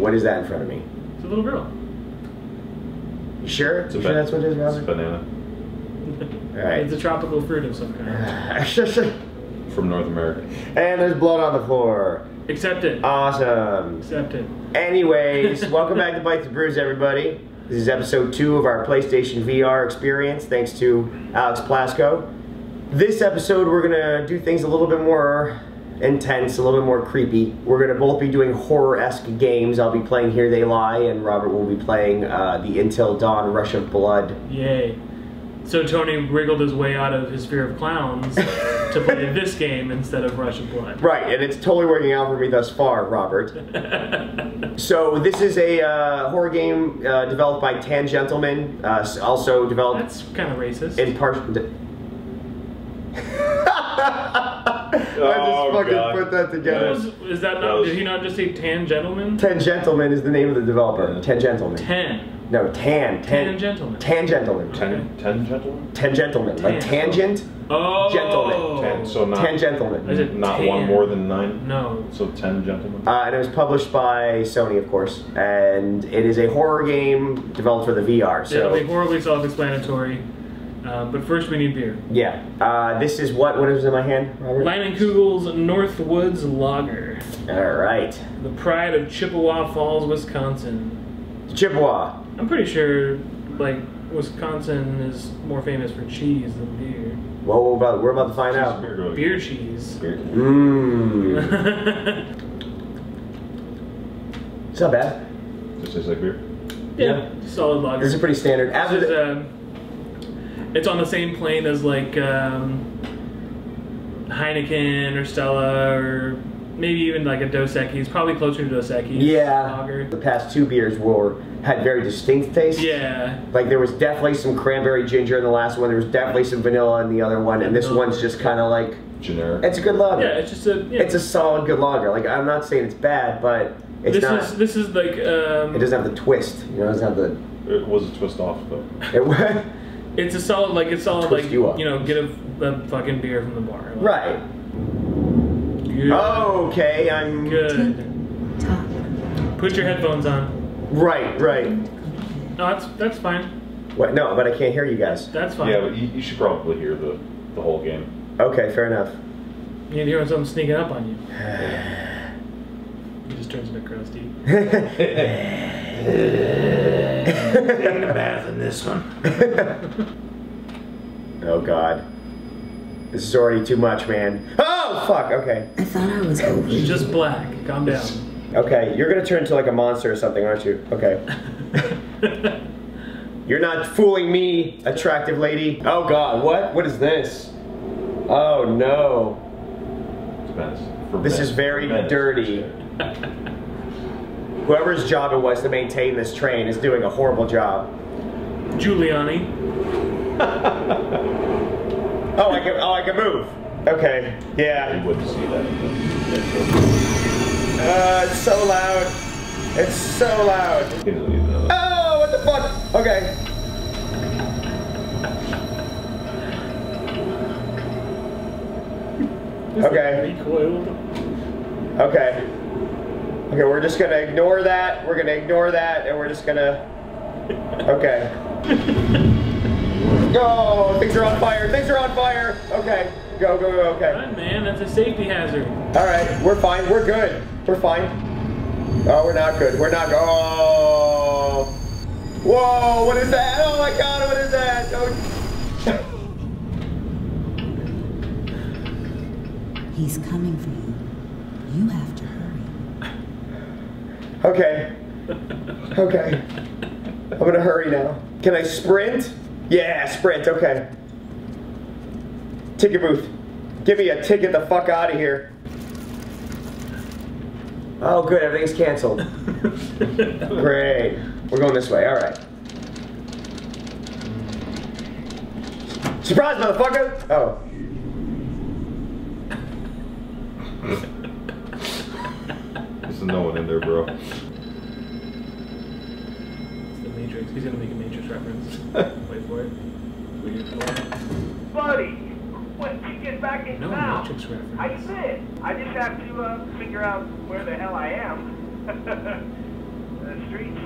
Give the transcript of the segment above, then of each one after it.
What is that in front of me? It's a little girl. You sure? It's You sure that's what it is, It's a banana All right. It's a tropical fruit of some kind. from North America. And there's blood on the floor. Accept it. Awesome. Accept it. Anyways, welcome back to Bytes N' Brews, everybody. This is episode two of our PlayStation VR experience, thanks to Alex Plasko. This episode, we're gonna do things a little bit more intense, a little bit more creepy. We're gonna both be doing horror-esque games. I'll be playing Here They Lie, and Robert will be playing uh, the Until Dawn Rush of Blood. Yay. So Tony wriggled his way out of his fear of clowns to play this game instead of Rush of Blood. Right, and it's totally working out for me thus far, Robert. So this is a uh, horror game uh, developed by Tan Gentleman, uh, also developed That's kind of racist. in part. I just Oh, fucking God. put that What together. was, is that That not? Did he not just say Tan Gentleman? Ten Gentleman is the name of the developer. Yeah. Ten Gentleman. Ten. No, Tan. Tan Gentleman. Tan Gentleman. Ten, ten gentlemen? Ten Gentleman. Like Tan. tangent. Oh. Gentleman. Ten, so not, Ten Gentleman. Is it not tan? one more than nine? No. So ten gentlemen? Uh, and it was published by Sony, of course. And it is a horror game developed for the VR. It'll be horribly self-explanatory. Uh, but first, we need beer. yeah, uh, this is what what is in my hand, Robert? Leinenkugel's Northwoods Lager, All right, the pride of Chippewa Falls, Wisconsin. Chippewa. I'm pretty sure, like, Wisconsin is more famous for cheese than beer. Well, we're about, we're about to find out. Beer go- Beer cheese. Beer. Mmm. It's not bad. This tastes like beer? yeah, solid lager. This is pretty standard. After This is, the, um, it's on the same plane as like um, Heineken or Stella or maybe even like a Dos Equis. Probably closer to Dos Equis. yeah, Lager. the past two beers were had very distinct tastes. Yeah. Like there was definitely some cranberry ginger in the last one. There was definitely some vanilla in the other one, and this Vanilla. one's just kind of like Generic? it's a good lager. Yeah, it's just a. Yeah. It's a solid good lager. Like I'm not saying it's bad, but it's this not. is this is like um, it doesn't have the twist. You know, it doesn't have the. It was a twist off, though. It, It's a solid like it's solid Twist like you up. know get a, a fucking beer from the bar. Like, right. Good. Okay, I'm. Good. Talk. Put your headphones on. Right, right. No, that's that's fine. What? No, but I can't hear you guys. That's fine. Yeah, but you, you should probably hear the, the whole game. Okay, fair enough. You need to hear something sneaking up on you. He just turns into crusty. Taking a bath in this one. oh God. This is already too much, man. Oh fuck. Okay. I thought I was over you. Just black. Calm down. Okay. You're gonna turn into like a monster or something, aren't you? Okay. You're not fooling me, attractive lady. Oh God. What? What is this? Oh no. Depends. For This men- is very for dirty. Whoever's job it was to maintain this train is doing a horrible job. Giuliani. Oh, I can. Oh, I can move. Okay. Yeah. You Yeah. wouldn't see that. Uh, it's so loud. It's so loud. You don't even know that. Oh, what the fuck? Okay. Okay. Okay. Okay, we're just gonna ignore that. We're gonna ignore that, and we're just gonna. Okay. Go! Things are on fire. Things are on fire. Okay. Go, go, go. Okay. Run, man. That's a safety hazard. All right. We're fine. We're good. We're fine. Oh, we're not good. We're not. Oh. Whoa! What is that? Oh my God! What is that? Oh. He's coming for you. You have to hurry. Okay. Okay. I'm gonna hurry now. Can I sprint? Yeah, sprint. Okay. Ticket booth. Give me a ticket the fuck out of here. Oh, good. Everything's canceled. Great. We're going this way. All right. Surprise, motherfucker! Oh. There's no one in there, bro. It's the Matrix. He's gonna make a Matrix reference. Wait for it. Weird. Buddy, when you get back in No town? Matrix reference. How you been? I just have to uh, figure out where the hell I am. The streets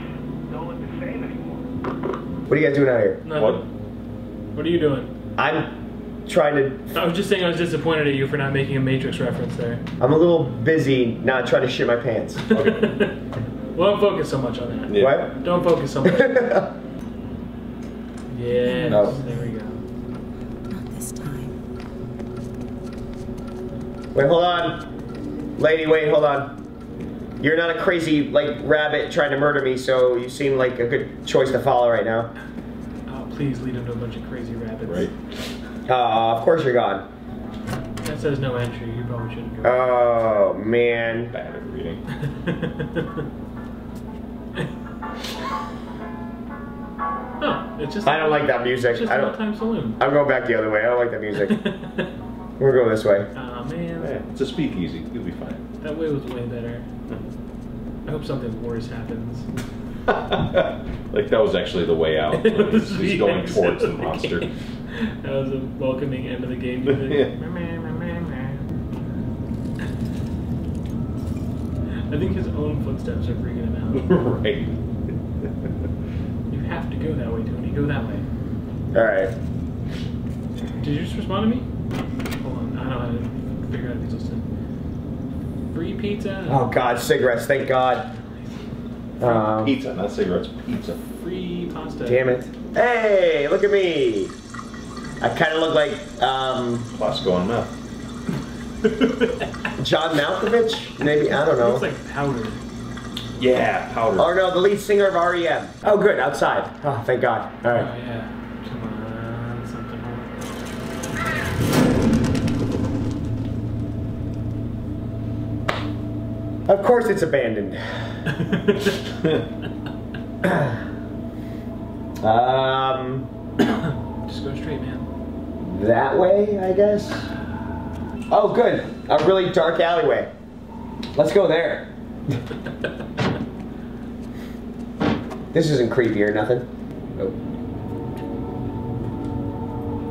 don't look the same anymore. What are you guys doing out here? Nothing. What? What are you doing? I'm trying to. I was just saying I was disappointed at you for not making a Matrix reference there. I'm a little busy not trying to shit my pants. well, don't focus so much on that. Yeah. What? Don't focus so much. yes. No. There we go. Not this time. Wait, hold on. Lady, wait, hold on. You're not a crazy, like, rabbit trying to murder me, so you seem like a good choice to follow right now. Oh, please lead him to a bunch of crazy rabbits. Right. Uh, of course you're gone. That says no entry. You probably shouldn't go. Oh, man. Bad at reading. oh, it's just. I don't like that music. It's just I an don't. old-time saloon. I'm going back the other way. I don't like that music. We're going this way. Oh man, Yeah, it's a speakeasy. You'll be fine. that way was way better. I hope something worse happens. like that was actually the way out. It was He's, he's going towards the of monster. Game. That was a welcoming end of the game. music. I think his own footsteps are freaking him out. right. You have to go that way, Tony. Go that way. All right. Did you just respond to me? Hold on. I don't know how to figure out if he's listening. Free pizza. Oh, God, cigarettes. Thank God. Um, Pizza, not cigarettes. Pizza. Free pasta. damn it. Hey, look at me. I kind of look like um, Plasko on meth. John Malkovich. Maybe I don't know. Looks like powder. Yeah, powder. Oh no, the lead singer of REM. Oh, good, outside. Oh, thank God. All Oh right. yeah. Come on, something. Of course, it's abandoned. Um, Just go straight, man. That way, I guess. Oh, good. A really dark alleyway. Let's go there. this isn't creepy or nothing. Nope.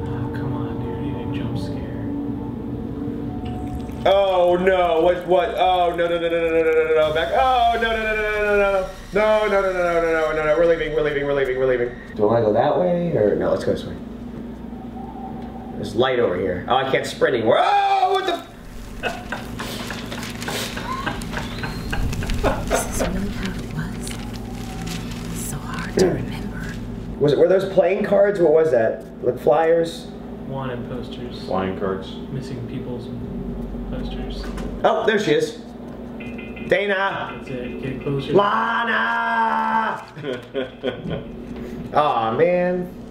Oh, come on, dude. You need a jump scare. Oh no! What? What? Oh no! No! No! No! No! No! No! No! Back! Oh no! No! No! No! No! No! No! No! No! No! No! No! No! No! No! We're leaving! We're leaving! We're leaving! We're leaving! Do I want to go that way or no? Let's go this way. There's light over here. Oh, I can't sprint anymore. Oh, what the? This is really how it was. It's so hard to hmm. remember. Was it? Were those playing cards? What was that? Like flyers? Wanted posters. Flying cards. Missing people's posters. Oh, there she is. Dana. That's it. Get closer. Lana. Aw, man.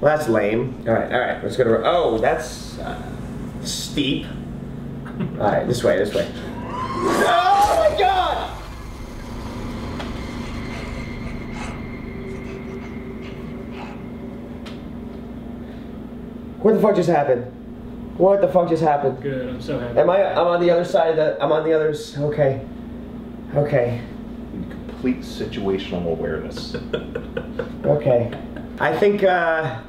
Well, that's lame. All right, all right. Let's go to. Oh, that's uh, steep. All right, this way, this way. Oh my God! What the fuck just happened? What the fuck just happened? Good. I'm so happy. Am I? I'm on the other side of the. I'm on the others. Okay. Okay. Complete situational awareness. Okay. I think, uh.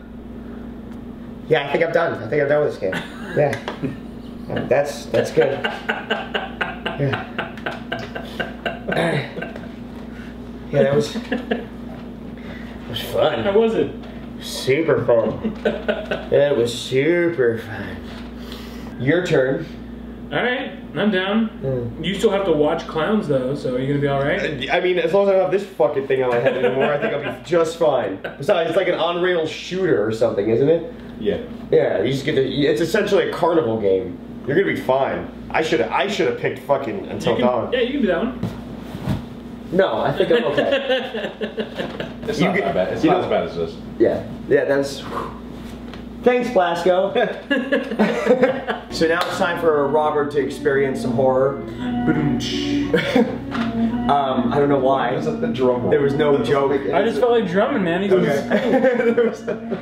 Yeah, I think I'm done. I think I'm done with this game. Yeah. Yeah, That's that's good. Yeah. Yeah, that was. That was fun. How was it? Super fun. It was super fun. Your turn. All right, I'm down. Hmm. You still have to watch clowns though, so are you gonna be all right? I mean, as long as I don't have this fucking thing on my head anymore, I think I'll be just fine. Besides, it's like an on-rail shooter or something, isn't it? yeah. Yeah, you just get to. It's essentially a carnival game. You're gonna be fine. I should. I should have picked fucking Until You can- Dawn. yeah, you can do that one. No, I think I'm okay. It's You not get- that bad. It's not know- as bad as this. yeah, yeah. That's. Thanks, Plasko. so now it's time for Robert to experience some horror. um, I don't know why. Is that the drum? There was no joke. I just felt like drumming, man. He's Okay.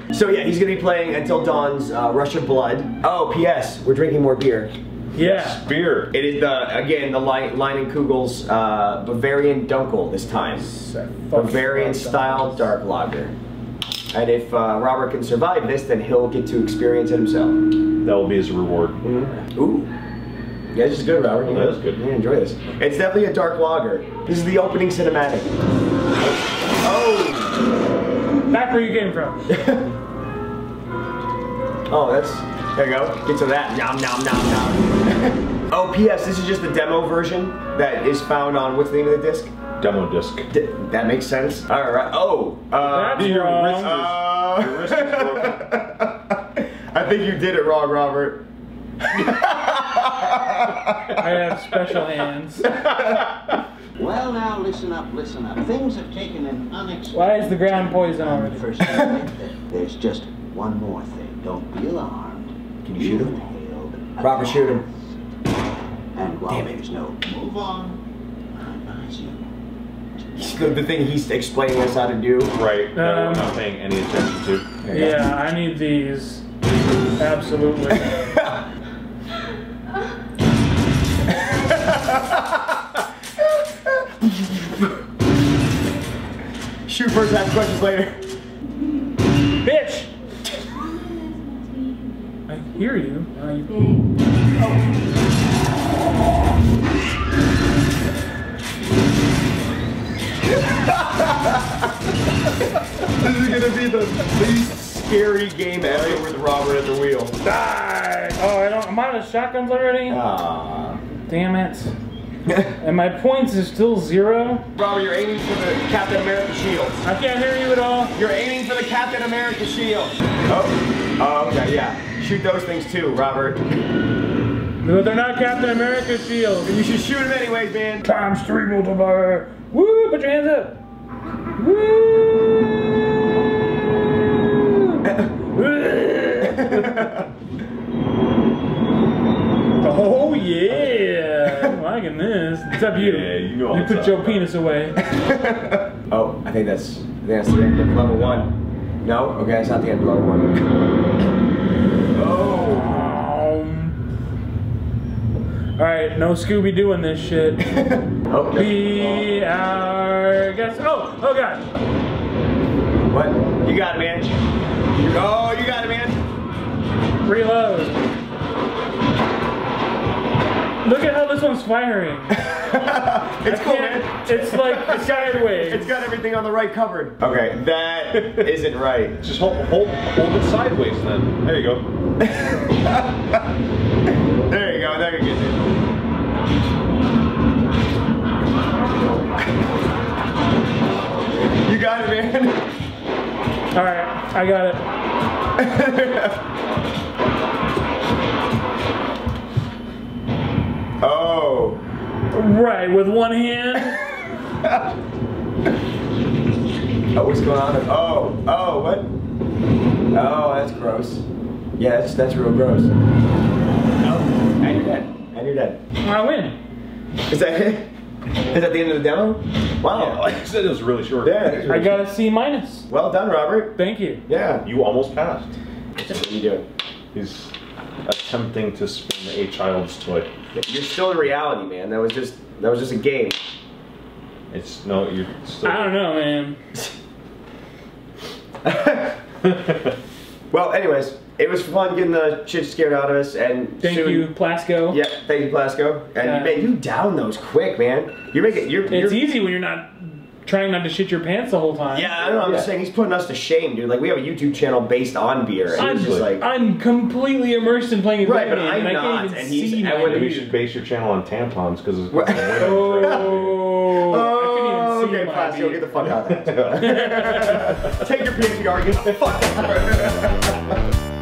so yeah, he's gonna be playing Until Dawn's uh, Rush of Blood. Oh, P.S. We're drinking more beer. yeah. Beer. It is the again the line, Leinenkugel's uh, Bavarian Dunkel this time. Bavarian style dark lager. And if uh, Robert can survive this, then he'll get to experience it himself. That will be his reward. Ooh. Yeah, this is good, Robert. That is good. You enjoy this. It's definitely a dark lager. This is the opening cinematic. Oh, Back where you came from. oh, that's there you go. Get to that. Nom nom nom nom. oh, P.S. This is just the demo version that is found on what's the name of the disc? Demo disc. D- that makes sense. All right. Oh, uh, That's your wrong. wrist is- uh, your wrist is broken. I think you did it wrong, Robert. I have special hands. Well, now listen up, listen up. Things have taken an unexpected. Why is the ground poison turn already? First, there's just one more thing. Don't be alarmed. Can you shoot him? inhaled Robert, shoot him. And while Damn it. there's no move on, I advise you. The, the thing he's explaining us how to do. Right. That Um, we're not paying any attention to. There. Yeah, I need these. Absolutely. Shoot first, ask questions later. Bitch! I hear you. Uh, you- This scary game ever with Robert at the wheel. Die! Oh, I don't. Am I out of shotguns already? Ah. Damn it. And my points is still zero. Robert, you're aiming for the Captain America shield. I can't hear you at all. You're aiming for the Captain America shield. Oh. Oh, okay, yeah. Shoot those things too, Robert. No, they're not Captain America shields. You should shoot them anyways, man. Times three multiplier. Woo! Put your hands up. Woo! oh yeah! I'm liking this. Except you. Yeah, you know what You put your about. penis away. oh, I think that's I think that's the end of level one. No? Okay, that's not the end of level one. Oh. Um, all right, no Scooby doing this shit. Oh, no. Be our guest. Oh, oh god. What? You got it, man. Oh, you got it, man. Reload. Look at how this one's firing. it's I cool, man. It's like It's got, it's got everything on the right covered. Okay, that isn't right. Just hold, hold, hold it sideways then. There you go. There you go, there you go. You got it, man. All right, I got it. Right, with one hand. Oh, what's going on? Oh, oh, what? Oh, that's gross. Yeah, that's that's real gross. Oh, and you're dead. And you're dead. I win. Is that it? Is that the end of the demo? Wow. Yeah, like I said, it was really short. Yeah, it is I really- got a C minus. Well done, Robert. Thank you. Yeah. You almost passed. What are you doing? He's attempting to spin a child's toy. You're still in reality, man. That was just that was just a game. It's no, you're still. I don't know, man. Well, anyways, it was fun getting the shit scared out of us, and Thank soon- you, Plasko. Yeah, thank you, Plasko. And Yeah. man, you down those quick, man. You're making you're. It's you're easy when you're not trying not to shit your pants the whole time. Yeah, I don't know. I'm just saying he's putting us to shame, dude. Like we have a YouTube channel based on beer, and I'm just like, I'm completely immersed in playing a Right, video but game, I'm and I not, can't even and he's- see I my wouldn't- Maybe you should base your channel on tampons because it's. Right. Oh, oh, I couldn't even see oh, okay, my Plasko, beard. get the fuck out of there. Take your PNPR, get the fuck out of there.